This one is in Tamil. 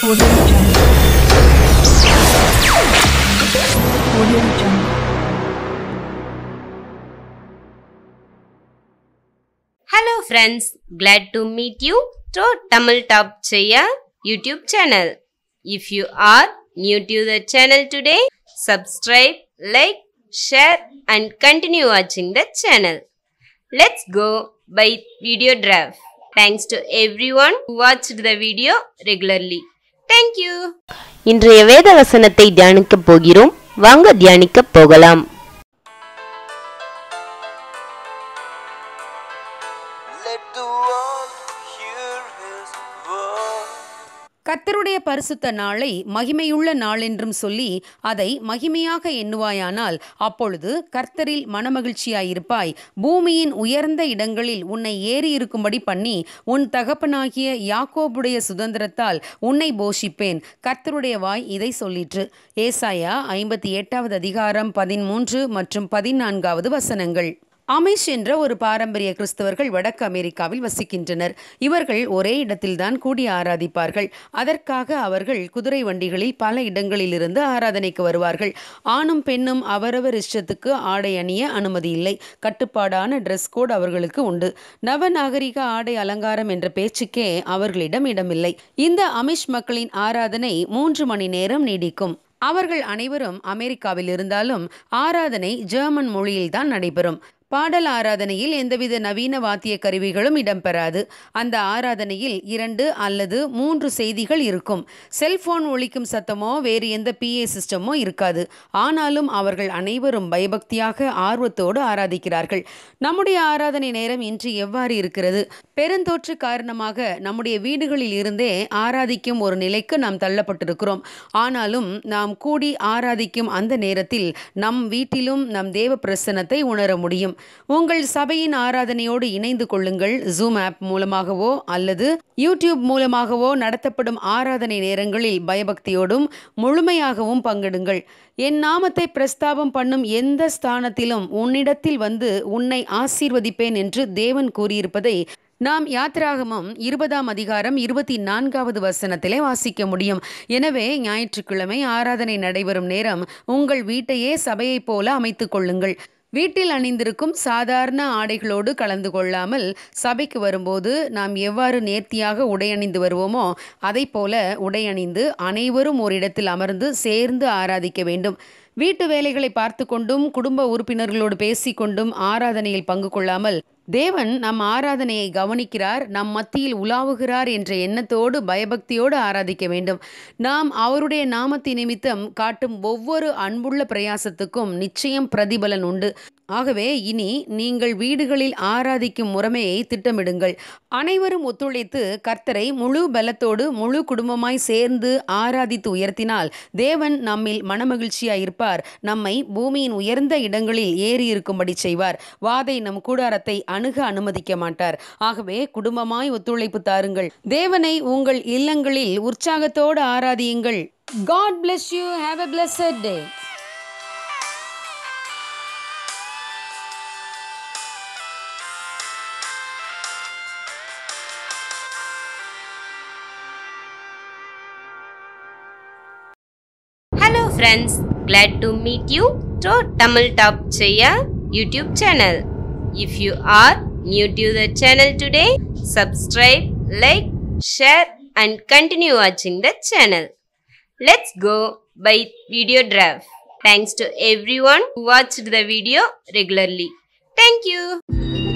Hello friends, glad to meet you through Tamil Top Chaya YouTube channel. If you are new to the channel today, subscribe, like, share and continue watching the channel. Let's go by video draft. Thanks to everyone who watched the video regularly. Thank you இன்றைய வேத வசனத்தை தியானிக்கப் போகிறோம். வாங்க தியானிக்கப் போகலாம். கர்த்தருடைய பரிசுத்த நாளை மகிமையுள்ள நாளென்றும் சொல்லி அதை மகிமையாக எண்ணுவாயானால் அப்பொழுது கர்த்தரில் மனமகிழ்ச்சியாயிருப்பாய். பூமியின் உயர்ந்த இடங்களில் உன்னை ஏறி இருக்கும்படி பண்ணி உன் தகப்பனாகிய யாக்கோபுடைய சுதந்திரத்தால் உன்னை போஷிப்பேன். கர்த்தருடைய வாய் இதை சொல்லிற்று. ஏசாயா ஐம்பத்தி எட்டாவது அதிகாரம் பதிமூன்று மற்றும் பதினான்காவது வசனங்கள். அமிஷ் என்ற ஒரு பாரம்பரிய கிறிஸ்தவர்கள் வடக்கு அமெரிக்காவில் வசிக்கின்றனர். இவர்கள் ஒரே இடத்தில்தான் கூடி ஆராதிப்பார்கள். அதற்காக அவர்கள் குதிரை வண்டிகளில் பல இடங்களிலிருந்து ஆராதனைக்கு வருவார்கள். ஆணும் பெண்ணும் அவரவர் இஷ்டத்துக்கு ஆடை அணிய அனுமதி இல்லை. கட்டுப்பாடான ட்ரெஸ் கோட் அவர்களுக்கு உண்டு. நவநாகரிக ஆடை அலங்காரம் என்ற பேச்சுக்கே அவர்களிடம் இடமில்லை. இந்த அமிஷ் மக்களின் ஆராதனை மூன்று மணி நேரம் நீடிக்கும். அவர்கள் அனைவரும் அமெரிக்காவில் இருந்தாலும் ஆராதனை ஜெர்மன் மொழியில்தான் நடைபெறும். பாடல் ஆராதனையில் எந்தவித நவீன வாத்திய கருவிகளும் இடம்பெறாது. அந்த ஆராதனையில் இரண்டு அல்லது மூன்று செய்திகள் இருக்கும். செல்போன் ஒழிக்கும் சத்தமோ வேறு எந்த பிஏ சிஸ்டமோ இருக்காது. ஆனாலும் அவர்கள் அனைவரும் பயபக்தியாக ஆர்வத்தோடு ஆராதிக்கிறார்கள். நம்முடைய ஆராதனை நேரம் இன்று எவ்வாறு இருக்கிறது? பெருந்தோற்று காரணமாக நம்முடைய வீடுகளில் இருந்தே ஆராதிக்கும் ஒரு நிலைக்கு நாம் தள்ளப்பட்டிருக்கிறோம். ஆனாலும் நாம் கூடி ஆராதிக்கும் அந்த நேரத்தில் நம் வீட்டிலும் நம் தேவ பிரசன்னத்தை உணர முடியும். உங்கள் சபையின் ஆராதனையோடு இணைந்து கொள்ளுங்கள். ஜூம் ஆப் மூலமாகவோ அல்லது யூடியூப் மூலமாகவோ நடத்தப்படும் ஆராதனை நேரங்களில் பயபக்தியோடும் முழுமையாகவும் பங்கிடுங்கள். என் நாமத்தை பிரஸ்தாபம் பண்ணும் எந்த ஸ்தானத்திலும் உன்னிடத்தில் வந்து உன்னை ஆசீர்வதிப்பேன் என்று தேவன் கூறியிருப்பதை நாம் யாத்திராகமம் இருபதாம் அதிகாரம் இருபத்தி நான்காவது வசனத்திலே வாசிக்க முடியும். எனவே ஞாயிற்றுக்கிழமை ஆராதனை நடைபெறும் நேரம் உங்கள் வீட்டையே சபையைப் போல அமைத்துக் கொள்ளுங்கள். வீட்டில் அணிந்திருக்கும் சாதாரண ஆடைகளோடு கலந்து கொள்ளாமல் சபைக்கு வரும்போது நாம் எவ்வாறு நேர்த்தியாக உடையணிந்து வருவோமோ அதை போல உடையணிந்து அனைவரும் ஒரு இடத்தில் அமர்ந்து சேர்ந்து ஆராதிக்க வேண்டும். வீட்டு வேலைகளை பார்த்து கொண்டும் குடும்ப உறுப்பினர்களோடு பேசிக்கொண்டும் ஆராதனையில் பங்கு கொள்ளாமல் தேவன் நம் ஆராதனையை கவனிக்கிறார் நம் மத்தியில் உலாவுகிறார் என்ற எண்ணத்தோடு பயபக்தியோடு ஆராதிக்க வேண்டும். நாம் அவருடைய நாமத்தை நிமித்தம் காட்டும் ஒவ்வொரு அன்புள்ள பிரயாசத்துக்கும் நிச்சயம் பிரதிபலன் உண்டு. ஆகவே இனி நீங்கள் வீடுகளில் ஆராதிக்கும் முறைமையை திட்டமிடுங்கள். அனைவரும் ஒத்துழைத்து கர்த்தரை முழு பலத்தோடு முழு குடும்பமாய் சேர்ந்து ஆராதித்து உயர்த்தினால் தேவன் நம்மில் மனமகிழ்ச்சியாயிருப்பார். நம்மை பூமியின் உயர்ந்த இடங்களில் ஏறி இருக்கும்படி செய்வார். வாதை நம் கூடாரத்தை அணுக அனுமதிக்க மாட்டார். ஆகவே குடும்பமாய் ஒத்துழைப்பு தாருங்கள். தேவனை உங்கள் இல்லங்களில் உற்சாகத்தோடு ஆராதியுங்கள். God bless you have a blessed day friends, glad to meet you through Tamil Top Chaya YouTube channel. If you are new to the channel today, subscribe, like, share and continue watching the channel. Let's go by video draft. Thanks to everyone who watched the video regularly. Thank you.